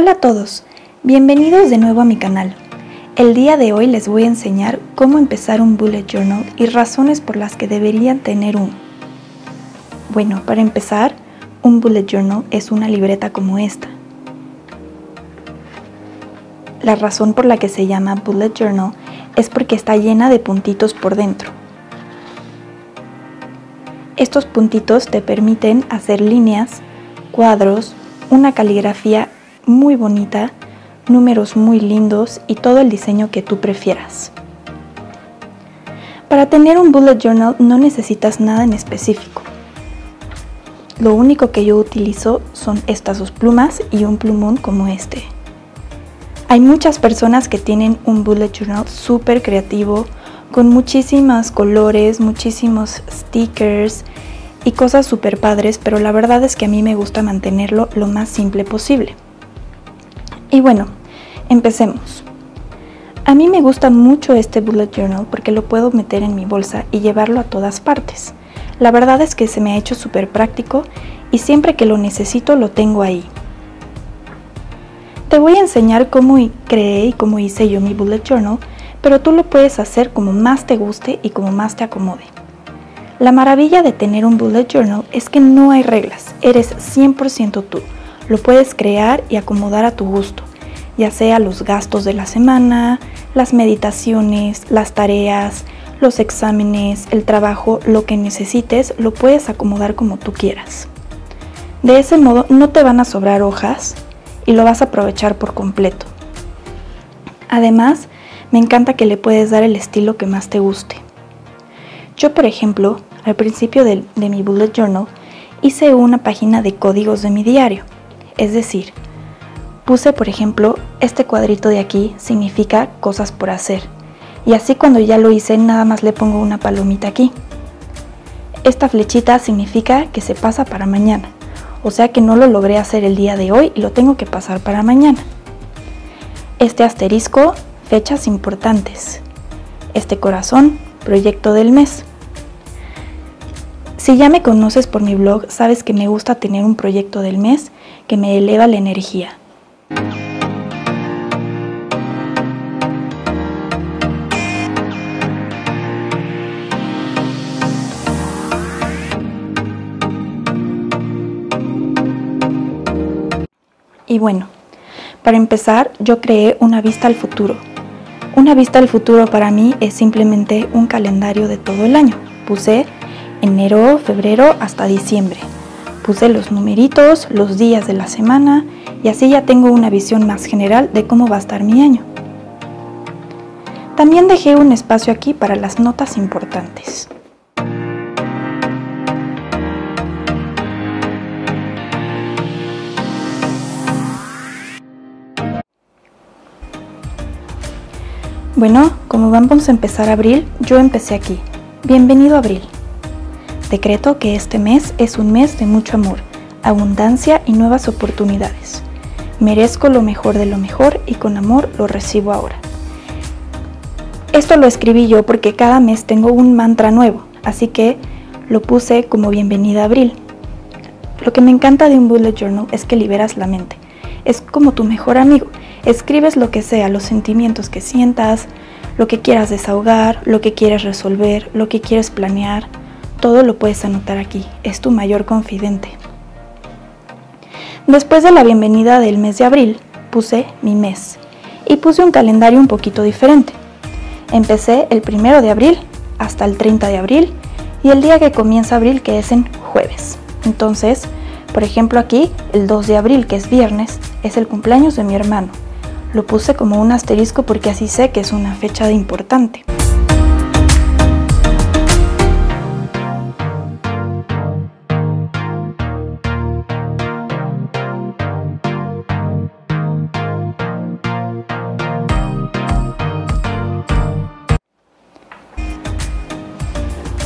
Hola a todos, bienvenidos de nuevo a mi canal. El día de hoy les voy a enseñar cómo empezar un bullet journal y razones por las que deberían tener uno. Bueno, para empezar, un bullet journal es una libreta como esta. La razón por la que se llama bullet journal es porque está llena de puntitos por dentro. Estos puntitos te permiten hacer líneas, cuadros, una caligrafía muy bonita, números muy lindos y todo el diseño que tú prefieras. Para tener un bullet journal no necesitas nada en específico. Lo único que yo utilizo son estas dos plumas y un plumón como este. Hay muchas personas que tienen un bullet journal súper creativo, con muchísimos colores, muchísimos stickers y cosas súper padres, pero la verdad es que a mí me gusta mantenerlo lo más simple posible. Y bueno, empecemos. A mí me gusta mucho este bullet journal porque lo puedo meter en mi bolsa y llevarlo a todas partes. La verdad es que se me ha hecho súper práctico y siempre que lo necesito lo tengo ahí. Te voy a enseñar cómo creé y cómo hice yo mi bullet journal, pero tú lo puedes hacer como más te guste y como más te acomode. La maravilla de tener un bullet journal es que no hay reglas, eres 100% tú. Lo puedes crear y acomodar a tu gusto, ya sea los gastos de la semana, las meditaciones, las tareas, los exámenes, el trabajo, lo que necesites, lo puedes acomodar como tú quieras. De ese modo no te van a sobrar hojas y lo vas a aprovechar por completo. Además, me encanta que le puedes dar el estilo que más te guste. Yo, por ejemplo, al principio de, de mi bullet journal, hice una página de códigos de mi diario. Es decir, puse por ejemplo, este cuadrito de aquí significa cosas por hacer. Y así cuando ya lo hice, nada más le pongo una palomita aquí. Esta flechita significa que se pasa para mañana. O sea que no lo logré hacer el día de hoy y lo tengo que pasar para mañana. Este asterisco, fechas importantes. Este corazón, proyecto del mes. Si ya me conoces por mi blog, sabes que me gusta tener un proyecto del mes que me eleva la energía. Y bueno, para empezar yo creé una vista al futuro. Una vista al futuro para mí es simplemente un calendario de todo el año. Puse enero, febrero hasta diciembre. Puse los numeritos, los días de la semana y así ya tengo una visión más general de cómo va a estar mi año. También dejé un espacio aquí para las notas importantes. Bueno, como vamos a empezar abril, yo empecé aquí. Bienvenido a abril. Decreto que este mes es un mes de mucho amor, abundancia y nuevas oportunidades. Merezco lo mejor de lo mejor y con amor lo recibo ahora. Esto lo escribí yo porque cada mes tengo un mantra nuevo, así que lo puse como bienvenida a abril. Lo que me encanta de un bullet journal es que liberas la mente. Es como tu mejor amigo. Escribes lo que sea, los sentimientos que sientas, lo que quieras desahogar, lo que quieres resolver, lo que quieres planear, todo lo puedes anotar aquí, es tu mayor confidente. Después de la bienvenida del mes de abril, puse mi mes y puse un calendario un poquito diferente. Empecé el primero de abril hasta el 30 de abril y el día que comienza abril que es en jueves. Entonces, por ejemplo aquí, el 2 de abril que es viernes, es el cumpleaños de mi hermano. Lo puse como un asterisco porque así sé que es una fecha de importante.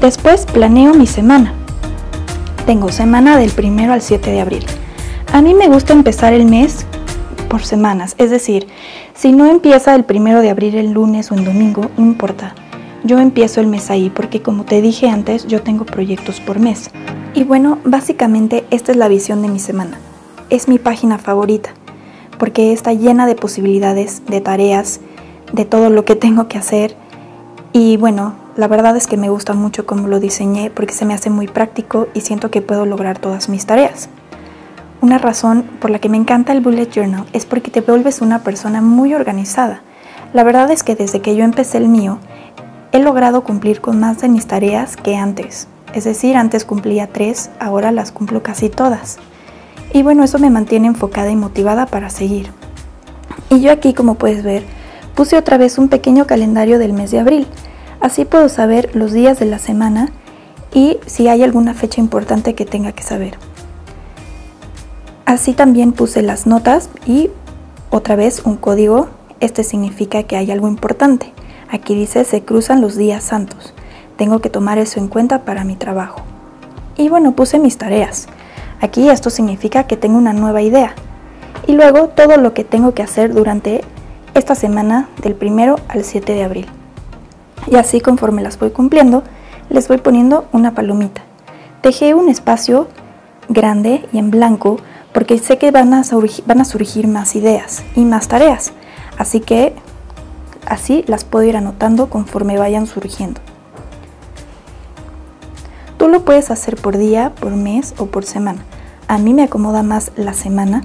Después planeo mi semana. Tengo semana del 1 al 7 de abril. A mí me gusta empezar el mes por semanas, es decir, si no empieza el 1 de abril el lunes o el domingo, no importa. Yo empiezo el mes ahí porque como te dije antes, yo tengo proyectos por mes. Y bueno, básicamente esta es la visión de mi semana. Es mi página favorita. porque está llena de posibilidades, de tareas, de todo lo que tengo que hacer. Y bueno, la verdad es que me gusta mucho cómo lo diseñé porque se me hace muy práctico y siento que puedo lograr todas mis tareas. Una razón por la que me encanta el Bullet Journal es porque te vuelves una persona muy organizada. La verdad es que desde que yo empecé el mío, he logrado cumplir con más de mis tareas que antes. Es decir, antes cumplía tres, ahora las cumplo casi todas. Y bueno, eso me mantiene enfocada y motivada para seguir. Y yo aquí, como puedes ver, puse otra vez un pequeño calendario del mes de abril. Así puedo saber los días de la semana y si hay alguna fecha importante que tenga que saber. Así también puse las notas y otra vez un código. Este significa que hay algo importante. Aquí dice se cruzan los días santos. Tengo que tomar eso en cuenta para mi trabajo. Y bueno, puse mis tareas. Aquí esto significa que tengo una nueva idea. Y luego todo lo que tengo que hacer durante esta semana del primero al 7 de abril. Y así conforme las voy cumpliendo, les voy poniendo una palomita. Dejé un espacio grande y en blanco porque sé que van a, surgir, van a surgir más ideas y más tareas. Así que así las puedo ir anotando conforme vayan surgiendo. Tú lo puedes hacer por día, por mes o por semana. A mí me acomoda más la semana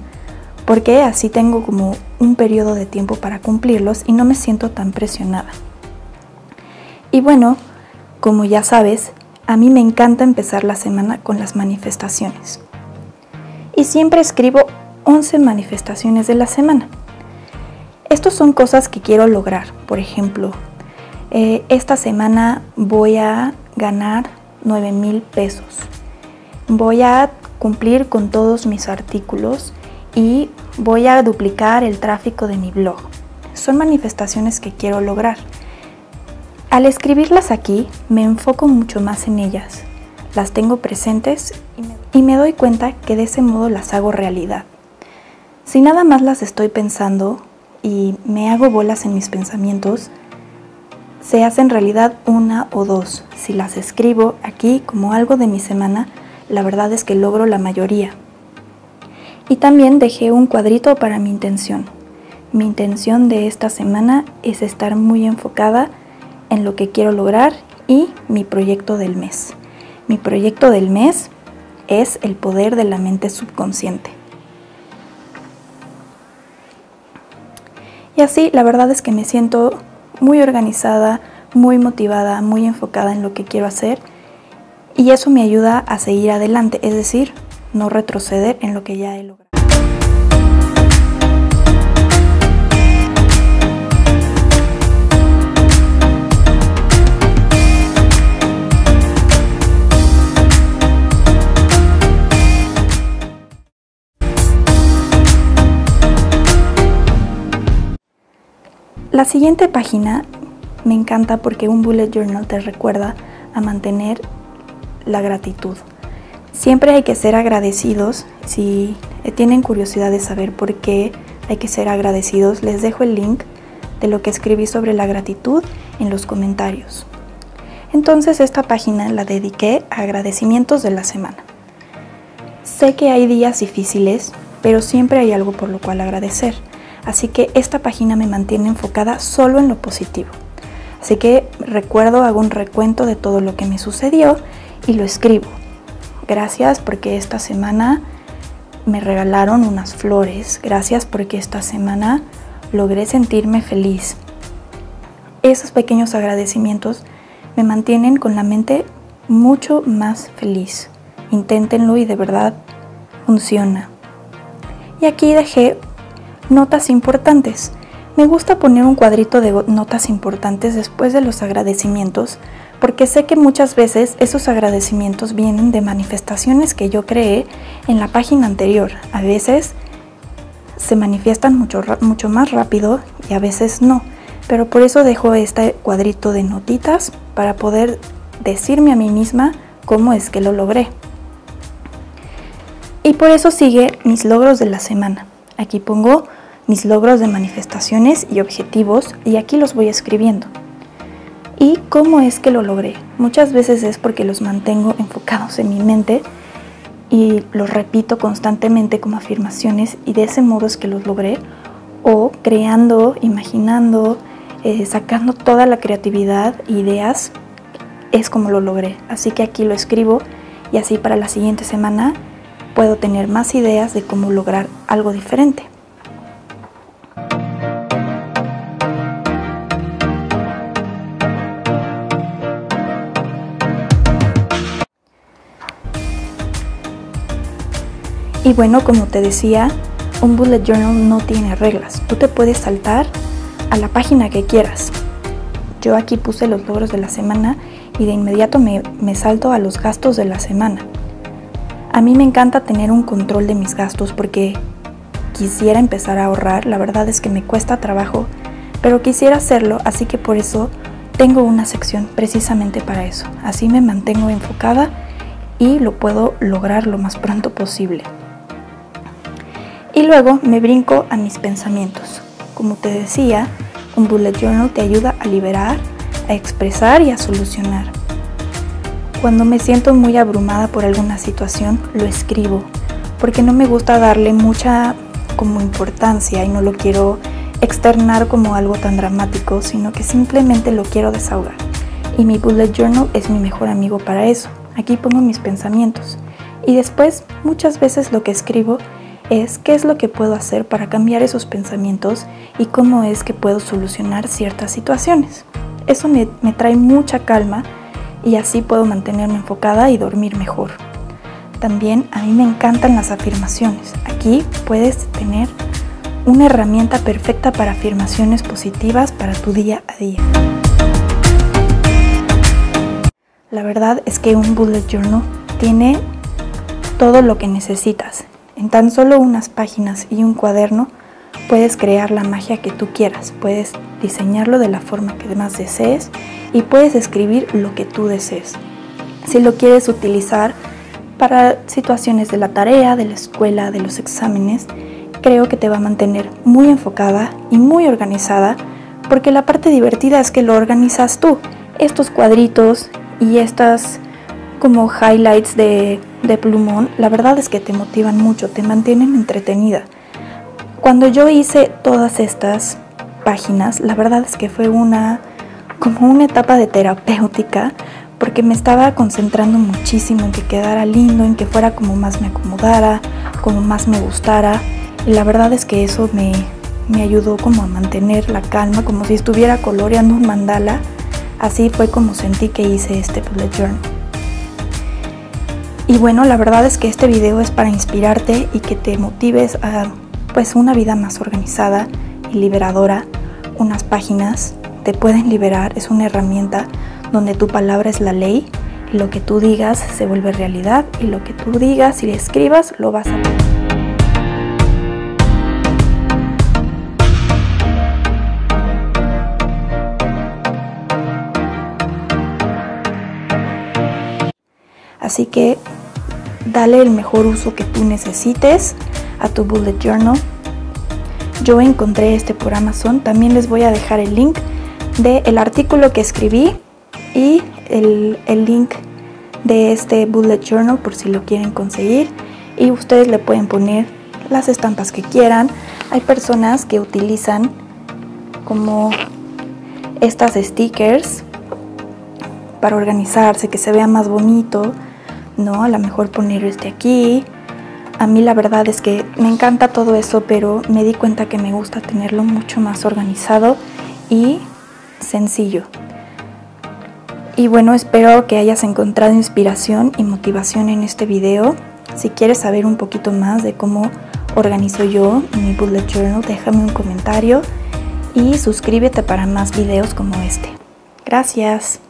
porque así tengo como un periodo de tiempo para cumplirlos y no me siento tan presionada. Y bueno, como ya sabes, a mí me encanta empezar la semana con las manifestaciones. Y siempre escribo 11 manifestaciones de la semana. Estos son cosas que quiero lograr. Por ejemplo, eh, esta semana voy a ganar 9 mil pesos. Voy a cumplir con todos mis artículos y voy a duplicar el tráfico de mi blog. Son manifestaciones que quiero lograr. Al escribirlas aquí, me enfoco mucho más en ellas. Las tengo presentes y me doy cuenta que de ese modo las hago realidad. Si nada más las estoy pensando y me hago bolas en mis pensamientos, se hacen realidad una o dos. Si las escribo aquí como algo de mi semana, la verdad es que logro la mayoría. Y también dejé un cuadrito para mi intención. Mi intención de esta semana es estar muy enfocada en lo que quiero lograr y mi proyecto del mes. Mi proyecto del mes es el poder de la mente subconsciente. Y así la verdad es que me siento muy organizada, muy motivada, muy enfocada en lo que quiero hacer y eso me ayuda a seguir adelante, es decir, no retroceder en lo que ya he logrado. La siguiente página me encanta porque un bullet journal te recuerda a mantener la gratitud. Siempre hay que ser agradecidos. Si tienen curiosidad de saber por qué hay que ser agradecidos, les dejo el link de lo que escribí sobre la gratitud en los comentarios. Entonces esta página la dediqué a agradecimientos de la semana. Sé que hay días difíciles, pero siempre hay algo por lo cual agradecer. Así que esta página me mantiene enfocada solo en lo positivo. Así que recuerdo, hago un recuento de todo lo que me sucedió y lo escribo. Gracias porque esta semana me regalaron unas flores. Gracias porque esta semana logré sentirme feliz. Esos pequeños agradecimientos me mantienen con la mente mucho más feliz. Inténtenlo y de verdad funciona. Y aquí dejé Notas importantes. Me gusta poner un cuadrito de notas importantes después de los agradecimientos porque sé que muchas veces esos agradecimientos vienen de manifestaciones que yo creé en la página anterior. A veces se manifiestan mucho, mucho más rápido y a veces no. Pero por eso dejo este cuadrito de notitas para poder decirme a mí misma cómo es que lo logré. Y por eso sigue mis logros de la semana. Aquí pongo mis logros de manifestaciones y objetivos y aquí los voy escribiendo. ¿Y cómo es que lo logré? Muchas veces es porque los mantengo enfocados en mi mente y los repito constantemente como afirmaciones y de ese modo es que los logré o creando, imaginando, eh, sacando toda la creatividad, ideas, es como lo logré. Así que aquí lo escribo y así para la siguiente semana puedo tener más ideas de cómo lograr algo diferente. Y bueno, como te decía, un bullet journal no tiene reglas. Tú te puedes saltar a la página que quieras. Yo aquí puse los logros de la semana y de inmediato me, me, salto a los gastos de la semana. A mí me encanta tener un control de mis gastos porque quisiera empezar a ahorrar. La verdad es que me cuesta trabajo, pero quisiera hacerlo, así que por eso tengo una sección precisamente para eso. Así me mantengo enfocada y lo puedo lograr lo más pronto posible. Y luego me brinco a mis pensamientos. Como te decía, un bullet journal te ayuda a liberar, a expresar y a solucionar. Cuando me siento muy abrumada por alguna situación, lo escribo, porque no me gusta darle mucha como importancia y no lo quiero externar como algo tan dramático, sino que simplemente lo quiero desahogar. Y mi bullet journal es mi mejor amigo para eso. Aquí pongo mis pensamientos. Y después, muchas veces lo que escribo es qué es lo que puedo hacer para cambiar esos pensamientos y cómo es que puedo solucionar ciertas situaciones. Eso me, trae mucha calma y así puedo mantenerme enfocada y dormir mejor. También a mí me encantan las afirmaciones. Aquí puedes tener una herramienta perfecta para afirmaciones positivas para tu día a día. La verdad es que un bullet journal tiene todo lo que necesitas en tan solo unas páginas y un cuaderno puedes crear la magia que tú quieras, puedes diseñarlo de la forma que más desees y puedes escribir lo que tú desees. Si lo quieres utilizar para situaciones de la tarea, de la escuela, de los exámenes, creo que te va a mantener muy enfocada y muy organizada porque la parte divertida es que lo organizas tú. Estos cuadritos y estas como highlights de, plumón, la verdad es que te motivan mucho, te mantienen entretenida. Cuando yo hice todas estas páginas, la verdad es que fue una como una etapa de terapéutica porque me estaba concentrando muchísimo en que quedara lindo, en que fuera como más me acomodara, como más me gustara. Y la verdad es que eso me, me ayudó como a mantener la calma, como si estuviera coloreando un mandala. Así fue como sentí que hice este bullet journal. Y bueno, la verdad es que este video es para inspirarte y que te motives a pues una vida más organizada y liberadora. Unas páginas te pueden liberar, es una herramienta donde tu palabra es la ley lo que tú digas se vuelve realidad y lo que tú digas y escribas lo vas a Así que dale el mejor uso que tú necesites a tu bullet journal. Yo encontré este por Amazon, también les voy a dejar el link del artículo que escribí y el, el link de este bullet journal por si lo quieren conseguir y ustedes le pueden poner las estampas que quieran. Hay personas que utilizan como estas stickers para organizarse, que se vea más bonito. ¿No? A lo mejor poner este aquí. A mí la verdad es que me encanta todo eso, pero me di cuenta que me gusta tenerlo mucho más organizado y sencillo. Y bueno, espero que hayas encontrado inspiración y motivación en este video. Si quieres saber un poquito más de cómo organizo yo mi bullet journal, déjame un comentario y suscríbete para más videos como este. Gracias.